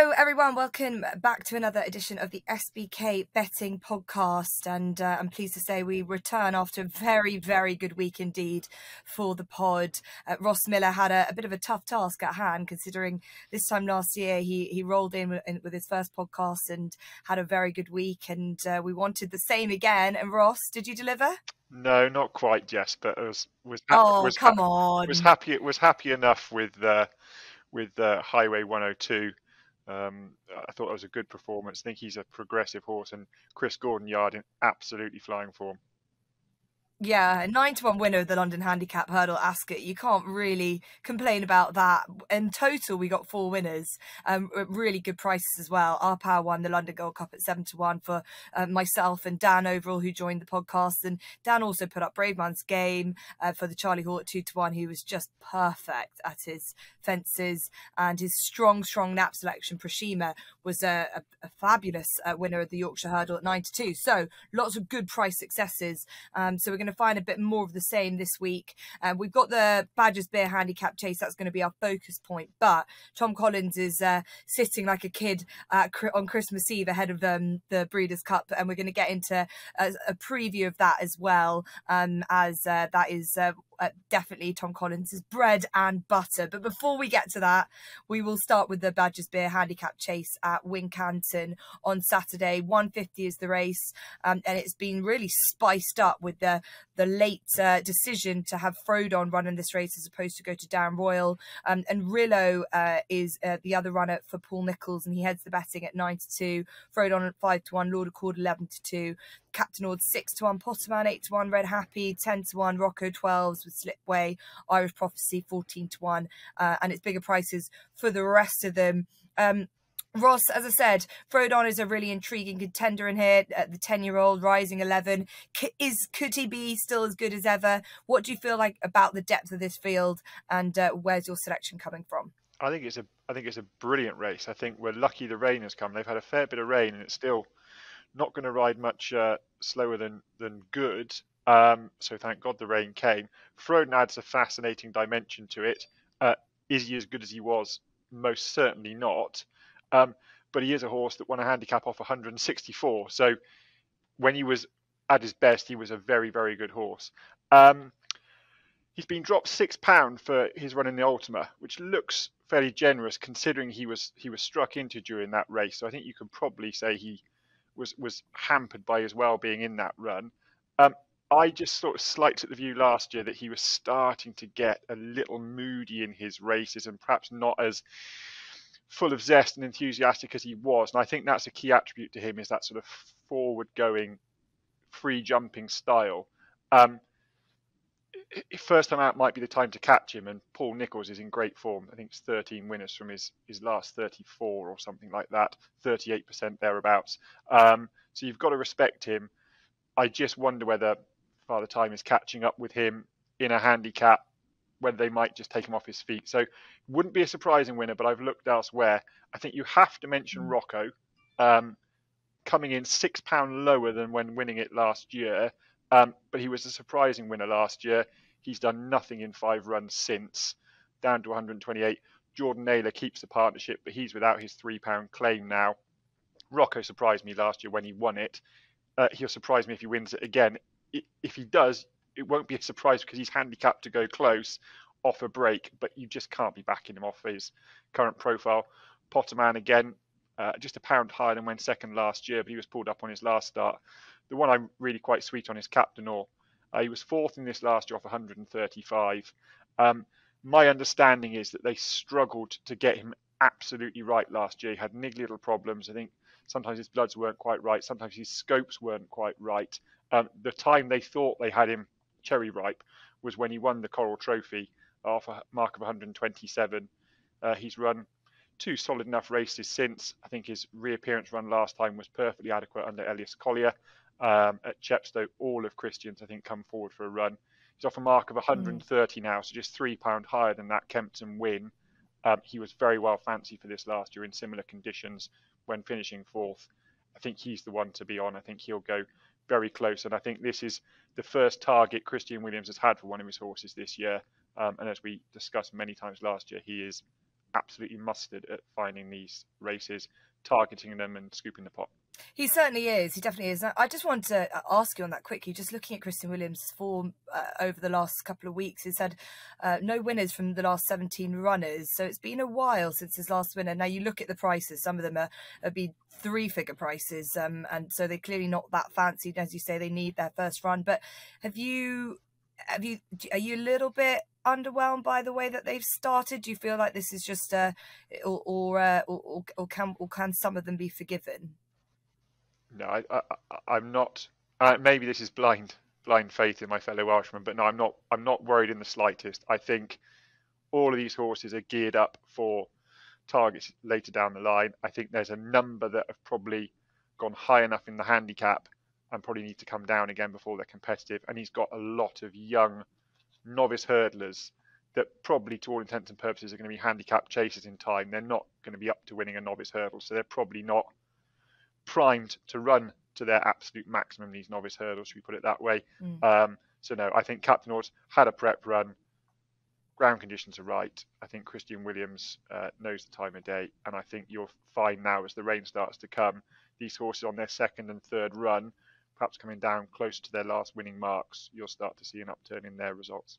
Hello, everyone. Welcome back to another edition of the SBK Betting Podcast. And uh, I'm pleased to say we return after a very, very good week indeed for the pod. Uh, Ross Millar had a, a, bit of a tough task at hand, considering this time last year he, he rolled in with, in with, his first podcast and had a very good week. And uh, we wanted the same again. And Ross, did you deliver? No, not quite, Jess. But I was was oh was, come on was happy it was happy enough with uh, with uh, Highway 102 um, I thought it was a good performance. I think he's a progressive horse, and Chris Gordon Yard in absolutely flying form. Yeah, nine to one winner of the London Handicap Hurdle Ascot. You can't really complain about that. In total, we got four winners. Um, really good prices as well. Our Power won the London Gold Cup at seven to one for uh, myself and Dan overall, who joined the podcast. And Dan also put up Bravemansgame uh, for the Charlie Hall at two to one. He was just perfect at his fences and his strong, strong nap selection. Prashima was a, a, a fabulous uh, winner of the Yorkshire Hurdle at nine to two. So lots of good price successes. Um, so we're going to find a bit more of the same this week. Um, we've got the Badger Beers Handicap Chase. That's going to be our focus point. But Tom Collins is uh, sitting like a kid uh, on Christmas Eve ahead of um, the Breeders' Cup, and we're going to get into a, a preview of that as well, um, as uh, that is uh, definitely Tom Collins' bread and butter. But before we get to that, we will start with the Badger Beers Handicap Chase at Wincanton on Saturday. 150 is the race, um, and it's been really spiced up with the the late uh, decision to have Frodon run in this race as opposed to go to Down Royal. Um, and Rillo uh, is uh, the other runner for Paul Nicholls, and he heads the betting at 9 to 2, Frodon at 5 to 1, Lord Accord 11 to 2. Captain Ord 6 to 1, Potterman 8 to 1, Red Happy 10 to 1, Rocco 12s with Slipway, Irish Prophecy 14 to 1, uh, and it's bigger prices for the rest of them. Um, Ross, as I said, Frodon is a really intriguing contender in here. Uh, the ten-year-old rising eleven is could he be still as good as ever? What do you feel like about the depth of this field, and uh, where's your selection coming from? I think it's a I think it's a brilliant race. I think we're lucky the rain has come. They've had a fair bit of rain, and it's still not going to ride much uh, slower than than good. Um, so thank God the rain came. Frodon adds a fascinating dimension to it. Uh, is he as good as he was? Most certainly not. Um, but he is a horse that won a handicap off 164. So when he was at his best, he was a very, very good horse. Um, he's been dropped six pound for his run in the Ultima, which looks fairly generous considering he was he was struck into during that race. So I think you can probably say he was was hampered by his well being in that run. Um, I just sort of slighted at the view last year that he was starting to get a little moody in his races and perhaps not as full of zest and enthusiastic as he was. And I think that's a key attribute to him is that sort of forward going, free jumping style. Um, first time out might be the time to catch him, and Paul Nicholls is in great form. I think it's 13 winners from his, his last 34 or something like that, 38% thereabouts. Um, so you've got to respect him. I just wonder whether Father Time is catching up with him in a handicap whether they might just take him off his feet. So wouldn't be a surprising winner, but I've looked elsewhere. I think you have to mention mm. Rocco, um, coming in six pound lower than when winning it last year. Um, but he was a surprising winner last year. He's done nothing in five runs since, down to 128. Jordan Nailor keeps the partnership, but he's without his three pound claim now. Rocco surprised me last year when he won it. Uh, he'll surprise me if he wins it again. If he does, it won't be a surprise because he's handicapped to go close off a break, but you just can't be backing him off his current profile. Potterman again, uh, just a pound higher than when second last year, but he was pulled up on his last start. The one I'm really quite sweet on is Captain Ord. Uh, he was fourth in this last year off 135. Um, my understanding is that they struggled to get him absolutely right last year. He had niggly little problems. I think sometimes his bloods weren't quite right, sometimes his scopes weren't quite right. Um, the time they thought they had him cherry ripe was when he won the Coral Trophy off a mark of 127. Uh, he's run two solid enough races since. I think his reappearance run last time was perfectly adequate under Elias Collier. Um, at Chepstow, all of Christians, I think, come forward for a run. He's off a mark of 130 mm. now, so just three pound higher than that Kempton win. Um, he was very well fancied for this last year in similar conditions when finishing fourth. I think he's the one to be on. I think he'll go very close. And I think this is the first target Christian Williams has had for one of his horses this year. Um, and as we discussed many times last year, he is absolutely mustard at finding these races, targeting them, and scooping the pot. He certainly is. He definitely is. I just wanted to uh, ask you on that quickly. Just looking at Christian Williams' form uh, over the last couple of weeks, he's had uh, no winners from the last 17 runners. So it's been a while since his last winner. Now you look at the prices; some of them are, are be three-figure prices, um, and so they're clearly not that fancy. As you say, they need their first run. But have you, have you, are you a little bit underwhelmed by the way that they've started? Do you feel like this is just, uh, or or, uh, or, or can or can some of them be forgiven? No, I, I, am not. Uh, maybe this is blind blind faith in my fellow Welshmen, but no, I'm not. I'm not worried in the slightest. I think all of these horses are geared up for targets later down the line. I think there's a number that have probably gone high enough in the handicap and probably need to come down again before they're competitive. And he's got a lot of young novice hurdlers that probably, to all intents and purposes, are going to be handicap chasers in time. They're not going to be up to winning a novice hurdle, so they're probably not primed to run to their absolute maximum these novice hurdles. Should we put it that way? Mm. Um, so no, I think Captain Ord had a prep run. Ground conditions are right. I think Christian Williams uh, knows the time of day, and I think you'll find now as the rain starts to come, these horses on their second and third run, perhaps coming down close to their last winning marks, you'll start to see an upturn in their results.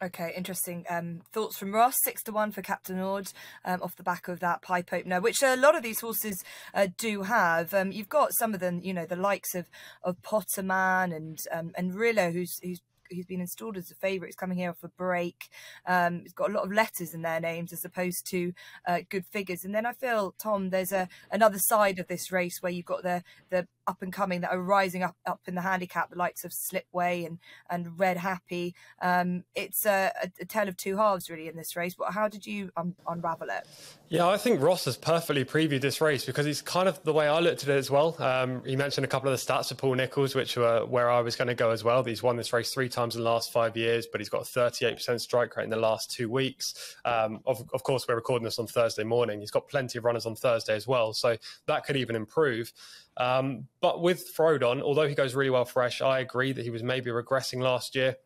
Okay, interesting. Um, thoughts from Ross, six to one for Captain Ord um, off the back of that pipe opener, which a lot of these horses uh, do have. Um, you've got some of them, you know, the likes of of Potterman and um, and Rillo, who's who's who's been installed as a favourite is coming here off a break. Um, it's got a lot of letters in their names as opposed to uh, good figures. And then I feel, Tom, there's a another side of this race where you've got the the up and coming that are rising up up in the handicap, the likes of Slipway and and Red Happy. Um, it's a, a, tale of two halves really in this race. But how did you um, unravel it? Yeah, I think Ross has perfectly previewed this race because he's kind of the way I looked at it as well. Um, he mentioned a couple of the stats of Paul Nicholls, which were where I was going to go as well. He's won this race three times in the last five years, but he's got a 38% strike rate in the last two weeks. Um, of, of course, we're recording this on Thursday morning. He's got plenty of runners on Thursday as well, so that could even improve. Um, but with Frodon, although he goes really well fresh, I agree that he was maybe regressing last year.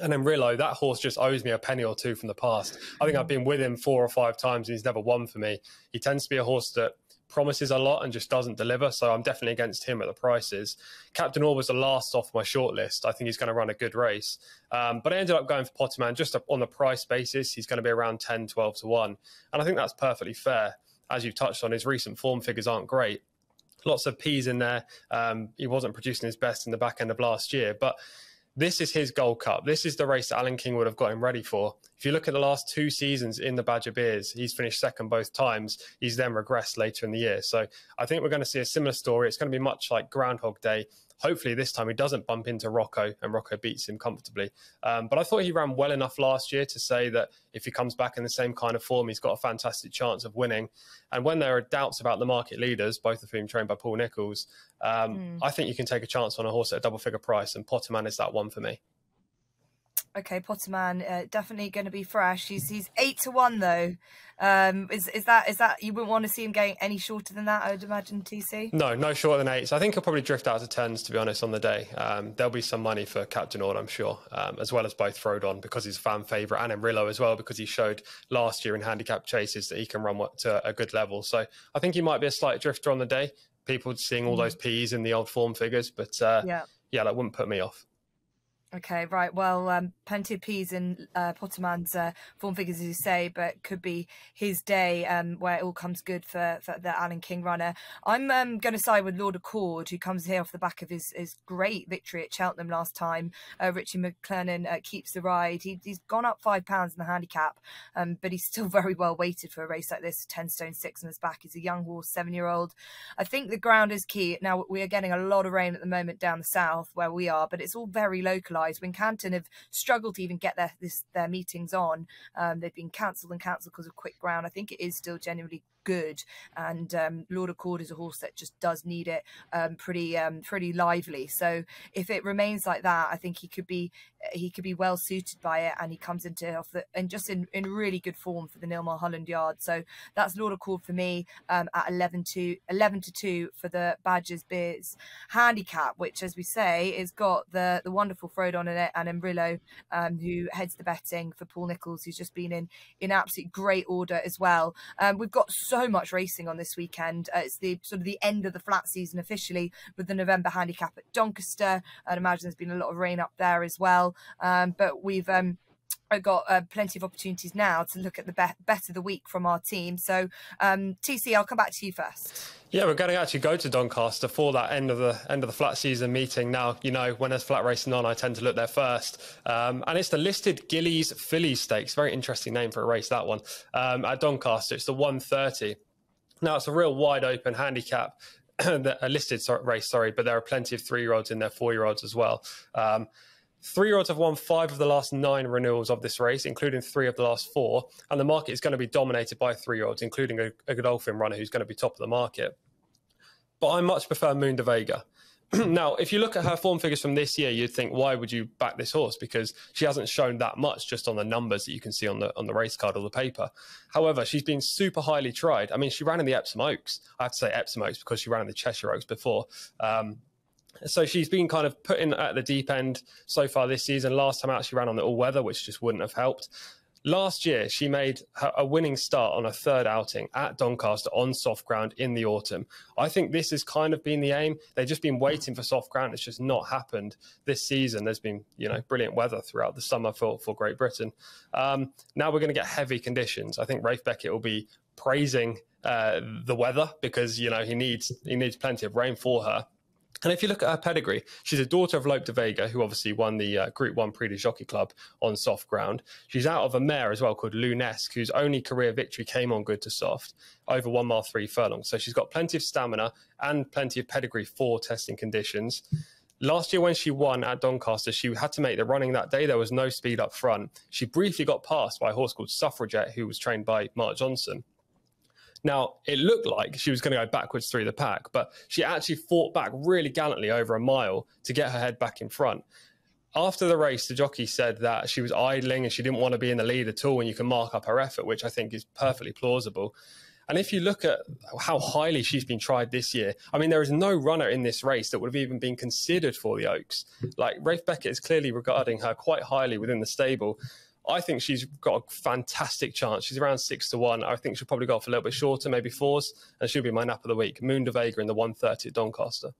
And then Rillo, that horse just owes me a penny or two from the past. I think I've been with him four or five times and he's never won for me. He tends to be a horse that promises a lot and just doesn't deliver. So I'm definitely against him at the prices. Captain Ord was the last off my shortlist. I think he's going to run a good race. Um, but I ended up going for Potterman just on the price basis. He's going to be around 10, 12 to 1. And I think that's perfectly fair. As you've touched on, his recent form figures aren't great lots of P's in there. Um, he wasn't producing his best in the back end of last year, but this is his Gold Cup. This is the race Alan King would have got him ready for. If you look at the last two seasons in the Badger Beers, he's finished second both times. He's then regressed later in the year. So I think we're going to see a similar story. It's going to be much like Groundhog Day hopefully this time he doesn't bump into Rocco and Rocco beats him comfortably. Um, but I thought he ran well enough last year to say that if he comes back in the same kind of form, he's got a fantastic chance of winning. And when there are doubts about the market leaders, both of whom trained by Paul Nicholls, um, mm. I think you can take a chance on a horse at a double figure price, and Potterman is that one for me. Okay, Potterman, uh, definitely going to be fresh. He's he's eight to one though. Um, is is that is that you wouldn't want to see him going any shorter than that? I would imagine TC. No, no shorter than eight. So I think he'll probably drift out to tens. To be honest, on the day, um, there'll be some money for Captain Ord, I'm sure, um, as well as both Frodon because he's a fan favourite and Rillo as well because he showed last year in handicap chases that he can run to a good level. So I think he might be a slight drifter on the day. People seeing all mm. those P's in the old form figures, but uh, yeah, yeah, that wouldn't put me off. Okay, right. Well, um, plenty of peas in uh, Potterman's uh, form figures, as you say, but could be his day um, where it all comes good for, for the Alan King runner. I'm um, going to side with Lord Accord, who comes here off the back of his, his great victory at Cheltenham last time. Uh, Richie McLernon uh, keeps the ride. He, has gone up five pounds in the handicap, um, but he's still very well weighted for a race like this. 10 stone six on his back. He's a young horse, seven year old. I think the ground is key. Now, we are getting a lot of rain at the moment down the south where we are, but it's all very local Wincanton have struggled to even get their this, their meetings on. Um, they've been cancelled and cancelled because of quick ground. I think it is still genuinely good. And um, Lord Accord is a horse that just does need it um, pretty um, pretty lively. So if it remains like that, I think he could be he could be well suited by it, and he comes into off the and just in, in really good form for the Neil Mulholland Yard. So that's Lord Accord for me um, at 11 to 11 to two for the Badgers Beers handicap, which as we say is got the the wonderful Frodon in it and Embrillo, um, who heads the betting for Paul Nicholls, who's just been in in absolute great order as well. Um, we've got so much racing on this weekend. Uh, it's the sort of the end of the flat season officially with the November handicap at Doncaster. I'd imagine there's been a lot of rain up there as well. Um, but we've um, I got uh, plenty of opportunities now to look at the be- bet of the week from our team. So, um, TC, I'll come back to you first. Yeah, we're going to actually go to Doncaster for that end of the end of the flat season meeting. Now, you know, when there's flat racing on, I tend to look there first, um, and it's the listed Gillies Fillies Stakes. Very interesting name for a race that one um, at Doncaster. It's the 130. Now, it's a real wide open handicap. a listed race, sorry, but there are plenty of three year olds in there, four year olds as well. Um, Three year olds have won five of the last nine renewals of this race, including three of the last four. And the market is going to be dominated by three year olds, including a, a Godolphin runner who's going to be top of the market. But I much prefer Moon de Vega. now, if you look at her form figures from this year, you'd think, why would you back this horse? Because she hasn't shown that much just on the numbers that you can see on the on the race card or the paper. However, she's been super highly tried. I mean, she ran in the Epsom Oaks. I have to say Epsom Oaks because she ran in the Cheshire Oaks before. Um, so she's been kind of put in at the deep end so far this season. Last time out, she ran on the all weather, which just wouldn't have helped. Last year, she made a winning start on a third outing at Doncaster on soft ground in the autumn. I think this has kind of been the aim. They've just been waiting for soft ground. It's just not happened this season. There's been, you know, brilliant weather throughout the summer for, for Great Britain. Um, now we're going to get heavy conditions. I think Ralph Beckett will be praising uh, the weather because, you know, he needs he needs plenty of rain for her. And if you look at her pedigree, she's a daughter of Lope de Vega, who obviously won the uh, Group 1 Prix de Jockey Club on soft ground. She's out of a mare as well called Lunesque, whose only career victory came on good to soft, over one mile three furlongs. So she's got plenty of stamina and plenty of pedigree for testing conditions. Last year, when she won at Doncaster, she had to make the running that day. There was no speed up front. She briefly got passed by a horse called Suffragette, who was trained by Mark Johnston. Now, it looked like she was going to go backwards through the pack, but she actually fought back really gallantly over a mile to get her head back in front. After the race, the jockey said that she was idling and she didn't want to be in the lead at all, and you can mark up her effort, which I think is perfectly plausible. And if you look at how highly she's been tried this year, I mean, there is no runner in this race that would have even been considered for the Oaks. Like Ralph Beckett is clearly regarding her quite highly within the stable. I think she's got a fantastic chance. She's around six to one. I think she'll probably go off a little bit shorter, maybe fours, and she'll be my nap of the week. Moon de Vega in the 130 at Doncaster.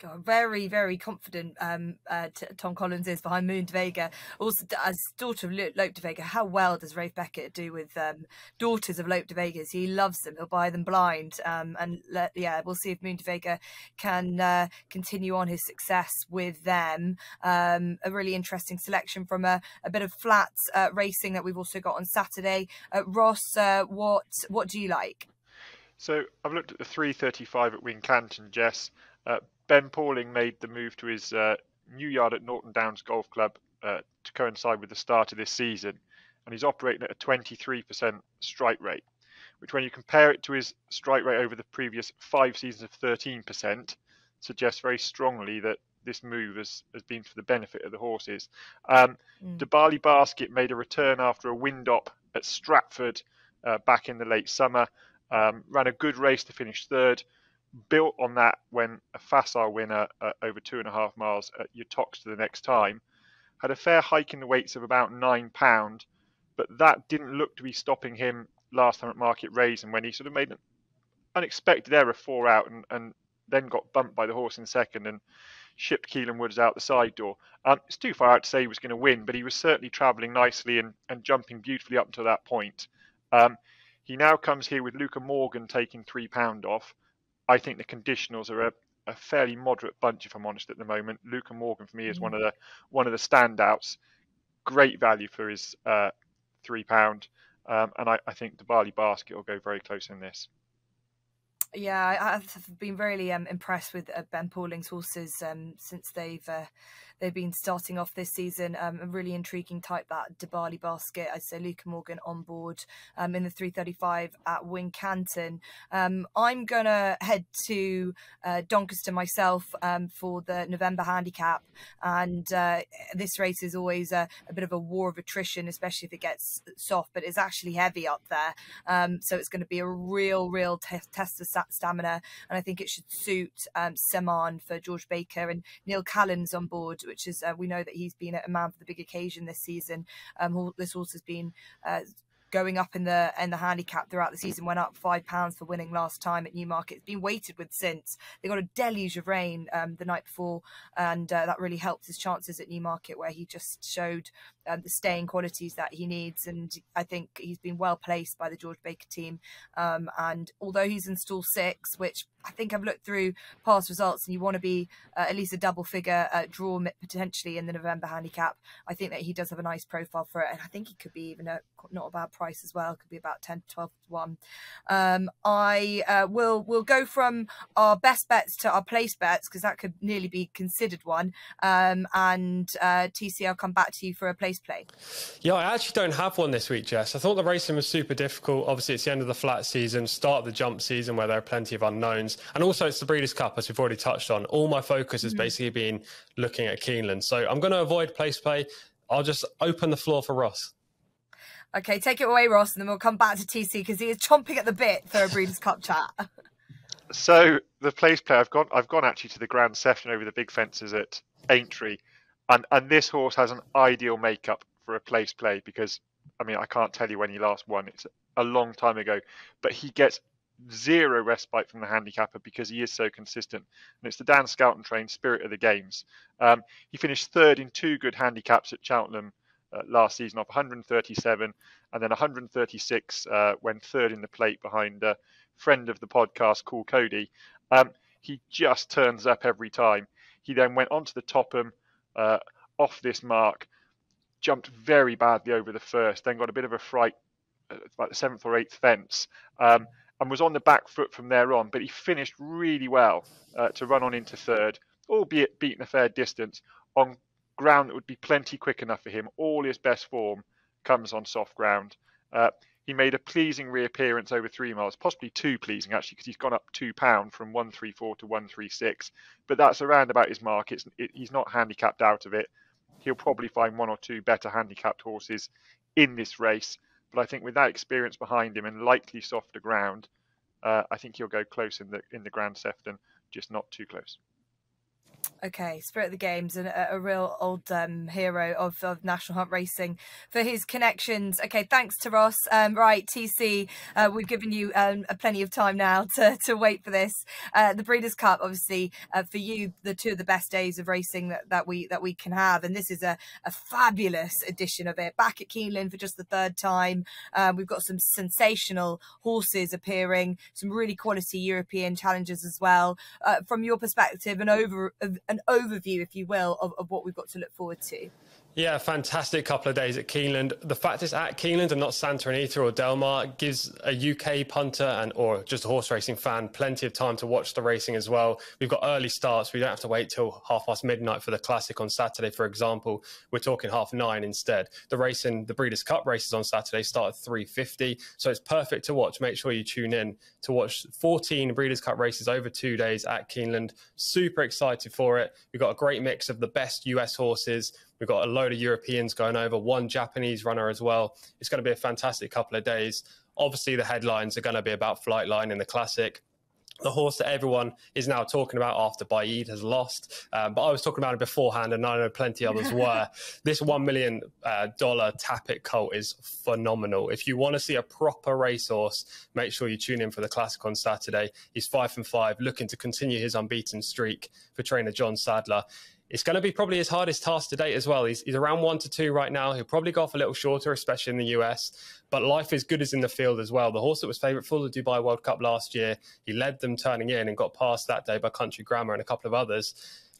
God, very, very confident um, uh, Tom Collins is behind Moon de Vega. Also, as daughter of Lope de Vega, how well does Ralph Beckett do with um, daughters of Lope de Vegas? He loves them. He'll buy them blind. Um, and yeah, we'll see if Moon de Vega can uh, continue on his success with them. Um, a really interesting selection from a, a bit of flat uh, racing that we've also got on Saturday. Uh, Ross, uh, what what do you like? So I've looked at the 335 at Wincanton, Jess. Uh, Ben Pauling made the move to his uh, new yard at Naunton Downs Golf Club uh, to coincide with the start of this season, and he's operating at a 23% strike rate, which, when you compare it to his strike rate over the previous five seasons of 13%, suggests very strongly that this move has, has been for the benefit of the horses. Um, mm. Bali Basket made a return after a wind up at Stratford uh, back in the late summer, um, ran a good race to finish third built on that when a facile winner at over two and a half miles at Uttoxeter the next time had a fair hike in the weights of about nine pound, but that didn't look to be stopping him last time at Market Rasen when he sort of made an unexpected error four out and, and then got bumped by the horse in second and shipped Kielan Woods out the side door. Um, it's too far out to say he was going to win, but he was certainly travelling nicely and, and jumping beautifully up until that point. Um, he now comes here with Luca Morgan taking three pound off. I think the conditionals are a, a fairly moderate bunch, if I'm honest, at the moment. Luca Morgan for me is one of the one of the standouts. Great value for his uh, three pound, um, and I, I think the barley basket will go very close in this. Yeah, I've been really um, impressed with uh, Ben Pauling's horses um, since they've uh, they've been starting off this season. Um, a really intriguing type that Dibali basket. I'd say Luca Morgan on board um, in the 335 at Wincanton. Um, I'm gonna head to uh, Doncaster myself um, for the November handicap, and uh, this race is always a, a, bit of a war of attrition, especially if it gets soft. But it's actually heavy up there, so it's going to be a real, real test of stamina, and I think it should suit um, for George Baker and Neil Callan's on board which is uh, we know that he's been a man for the big occasion this season. Um, this horse has been uh, going up in the in the handicap throughout the season went up five pounds for winning last time at Newmarket. It's been weighted with since they got a deluge of rain um, the night before, and uh, that really helped his chances at Newmarket, where he just showed the staying qualities that he needs. And I think he's been well placed by the George Baker team. Um, and although he's in stall six, which I think I've looked through past results, and you want to be uh, at least a double figure uh, draw potentially in the November handicap. I think that he does have a nice profile for it, and I think he could be even a not a bad price as well. Could be about 10 to 12 to 1. Um, I uh, will will go from our best bets to our place bets because that could nearly be considered one. Um, and uh, TC, I'll come back to you for a place play. Yeah, I actually don't have one this week, Jess. I thought the racing was super difficult. Obviously, it's the end of the flat season, start of the jump season where there are plenty of unknowns. And also, it's the Breeders' Cup, as we've already touched on. All my focus has mm-hmm. basically been looking at Keeneland. So I'm going to avoid place play. I'll just open the floor for Ross. Okay, take it away, Ross, and then we'll come back to TC because he is chomping at the bit for a Breeders' Cup chat. So the place play, I've gone. I've gone actually to the Grand Sefton over the big fences at Aintree, and and this horse has an ideal makeup for a place play because I mean I can't tell you when he last won. It's a long time ago, but he gets zero respite from the handicapper because he is so consistent. And it's the Dan Skelton trained spirit of the games. Um, he finished third in two good handicaps at Cheltenham uh, last season off 137 and then 136 uh, when third in the plate behind a friend of the podcast, Cool Cody. Um, he just turns up every time. He then went on to the Topham uh, off this mark, jumped very badly over the first, then got a bit of a fright about the seventh or eighth fence. Um, and was on the back foot from there on, but he finished really well uh, to run on into third, albeit beaten a fair distance on ground that would be plenty quick enough for him. All his best form comes on soft ground. Uh, he made a pleasing reappearance over three miles, possibly too pleasing actually, because he's gone up two pound from one three four to one three six. But that's around about his mark. It's, it, he's not handicapped out of it. He'll probably find one or two better handicapped horses in this race. But I think with that experience behind him and likely softer ground, uh, I think he'll go close in the in the Grand Sefton, just not too close. Okay, Spirit of the Games, and a, real old um, hero of, of National Hunt Racing for his connections. Okay, thanks to Ross. Um, right, TC, uh, we've given you um, plenty of time now to, to wait for this. Uh, the Breeders' Cup, obviously, uh, for you, the two of the best days of racing that, that we that we can have, and this is a, a fabulous edition of it. Back at Keeneland for just the third time, um, we've got some sensational horses appearing, some really quality European challenges as well. Uh, from your perspective, an over an overview, if you will, of, of what we've got to look forward to. Yeah, fantastic couple of days at Keeneland. The fact it's at Keeneland and not Santa Anita or Del Mar gives a UK punter and or just a horse racing fan plenty of time to watch the racing as well. We've got early starts. We don't have to wait till half past midnight for the classic on Saturday, for example. We're talking half nine instead. The racing, the Breeders' Cup races on Saturday start at 3.50. So it's perfect to watch. Make sure you tune in to watch 14 Breeders' Cup races over two days at Keeneland. Super excited for it. We've got a great mix of the best US horses We've got a load of Europeans going over, one Japanese runner as well. It's going to be a fantastic couple of days. Obviously, the headlines are going to be about Flightline in the Classic the horse that everyone is now talking about after Baaeed has lost. Um, but I was talking about it beforehand, and I know plenty others were. this $1 million uh, Tapit colt is phenomenal. If you want to see a proper racehorse, make sure you tune in for the Classic on Saturday. He's 5 and 5, looking to continue his unbeaten streak for trainer John Sadler it's going to be probably his hardest task to date as well. He's, he's around one to two right now. He'll probably go off a little shorter, especially in the US. But life is good as in the field as well. The horse that was favourite for the Dubai World Cup last year, he led them turning in and got past that day by Country Grammar and a couple of others.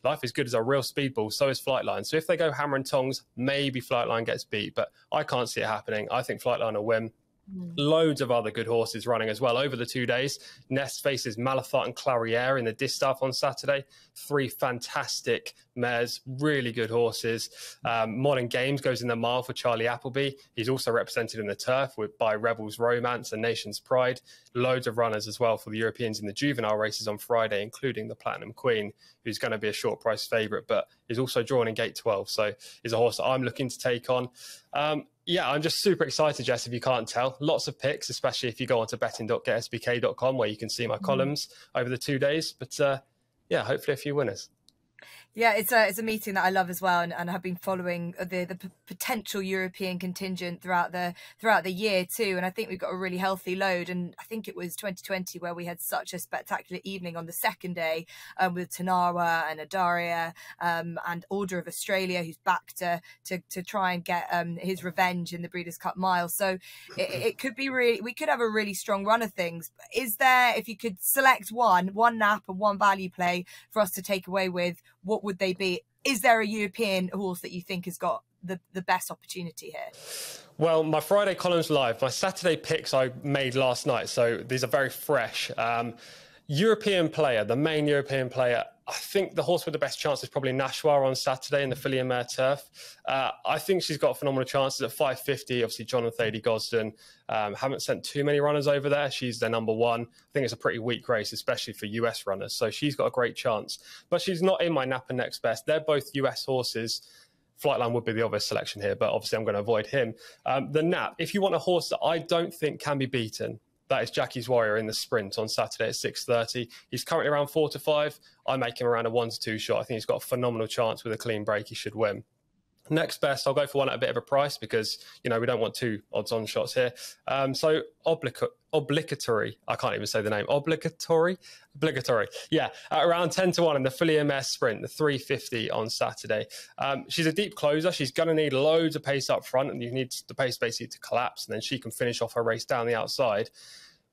Life is good as a real speedball. So is Flightline. So if they go hammer and tongs, maybe Flightline gets beat. But I can't see it happening. I think Flightline will win. Mm. Loads of other good horses running as well over the two days. Nest faces Malathaat and Clairiere in the distaff on Saturday. Three fantastic mares, really good horses. Um, Modern Games goes in the mile for Charlie Appleby. He's also represented in the turf with, by Rebels Romance and Nation's Pride. Loads of runners as well for the Europeans in the juvenile races on Friday, including the Platinum Queen, who's going to be a short price favourite, but is also drawn in gate 12. So is a horse that I'm looking to take on. Um, yeah, I'm just super excited, Jess, if you can't tell. Lots of picks, especially if you go onto betting.getsbk.com where you can see my mm-hmm. columns over the two days. But uh, yeah, hopefully a few winners. Yeah, it's a it's a meeting that I love as well, and, and have been following the the p- potential European contingent throughout the throughout the year too. And I think we've got a really healthy load. And I think it was 2020 where we had such a spectacular evening on the second day um, with Tarnawa and Audarya um, and Order of Australia, who's back to to, to try and get um, his revenge in the Breeders' Cup Mile. So it, it could be really we could have a really strong run of things. Is there if you could select one one nap and one value play for us to take away with what would they be? Is there a European horse that you think has got the, the best opportunity here? Well, my Friday column's live. My Saturday picks I made last night, so these are very fresh. Um, European player, the main European player, I think the horse with the best chance is probably Nashwa on Saturday in the Fillion Mare Turf. Uh, I think she's got phenomenal chances at 550. Obviously, John and Thady Gosden um, haven't sent too many runners over there. She's their number one. I think it's a pretty weak race, especially for US runners. So she's got a great chance. But she's not in my Napa next best. They're both US horses. Flightline would be the obvious selection here, but obviously I'm going to avoid him. Um, the Nap, if you want a horse that I don't think can be beaten, that is Jackie's Warrior in the sprint on Saturday at 6.30. He's currently around 4 to 5. I make him around a 1 to 2 shot. I think he's got a phenomenal chance with a clean break. He should win. Next best, I'll go for one at a bit of a price because you know we don't want two odds-on shots here. Um, so oblic- obligatory, I can't even say the name. Obligatory, obligatory, yeah, around ten to one in the Fillion Mare Sprint, the 350 on Saturday. Um, she's a deep closer. She's going to need loads of pace up front, and you need the pace basically to collapse, and then she can finish off her race down the outside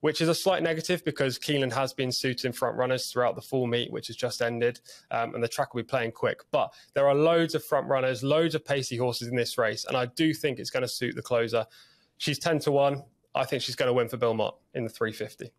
which is a slight negative because Keeneland has been suiting front runners throughout the full meet, which has just ended, um, and the track will be playing quick. But there are loads of front runners, loads of pacey horses in this race, and I do think it's going to suit the closer. She's 10 to 1. I think she's going to win for Bill Mott in the 350.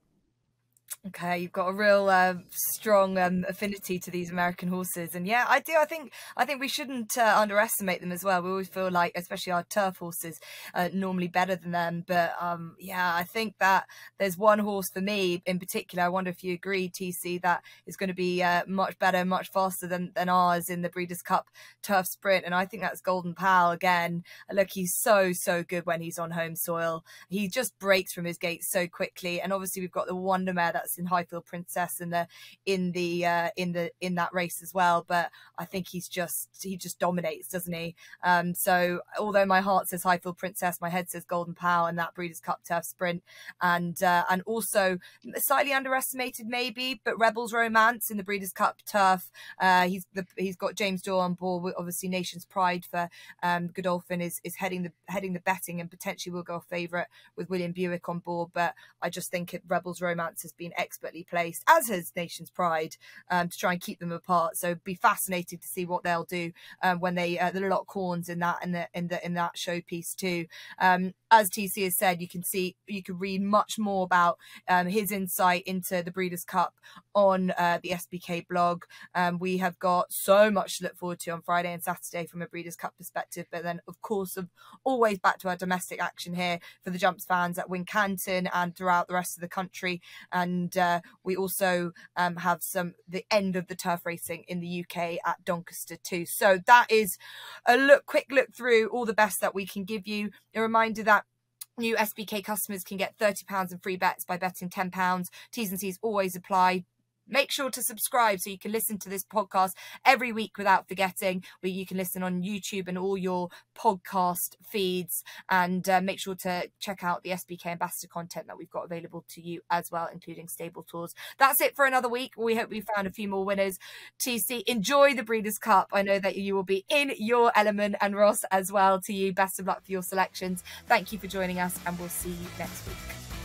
Okay, you've got a real uh, strong um, affinity to these American horses, and yeah, I do. I think I think we shouldn't uh, underestimate them as well. We always feel like, especially our turf horses, uh, normally better than them. But um, yeah, I think that there's one horse for me in particular. I wonder if you agree, TC, that is going to be uh, much better, much faster than than ours in the Breeders' Cup Turf Sprint, and I think that's Golden Pal again. Look, he's so so good when he's on home soil. He just breaks from his gate so quickly, and obviously we've got the Wonder Mare that's in Highfield Princess and the in the uh, in the in that race as well. But I think he's just he just dominates, doesn't he? Um, so although my heart says Highfield Princess, my head says Golden Pal and that Breeders' Cup Turf Sprint, and uh, and also slightly underestimated maybe, but Rebels Romance in the Breeders' Cup Turf. Uh, he's the, he's got James Doyle on board. Obviously, Nation's Pride for um, Godolphin is is heading the heading the betting and potentially will go a favourite with William Buick on board. But I just think it, Rebels Romance has been expertly placed, as has Nation's Pride, um, to try and keep them apart. So be fascinated to see what they'll do um, when they uh, the lock horns in that in the in the in that showpiece too. Um, as TC has said, you can see you can read much more about um, his insight into the Breeders' Cup on uh, the SBK blog. Um, we have got so much to look forward to on Friday and Saturday from a Breeders' Cup perspective, but then of course of always back to our domestic action here for the Jumps fans at Wincanton and throughout the rest of the country. And uh, we also um, have some the end of the turf racing in the UK at Doncaster too. So that is a look, quick look through all the best that we can give you. A reminder that New SBK customers can get £30 in free bets by betting £10. T's and C's always apply make sure to subscribe so you can listen to this podcast every week without forgetting. Where you can listen on YouTube and all your podcast feeds, and uh, make sure to check out the SBK Ambassador content that we've got available to you as well, including stable tours. That's it for another week. We hope we found a few more winners. TC, enjoy the Breeders' Cup. I know that you will be in your element, and Ross as well. To you, best of luck for your selections. Thank you for joining us, and we'll see you next week.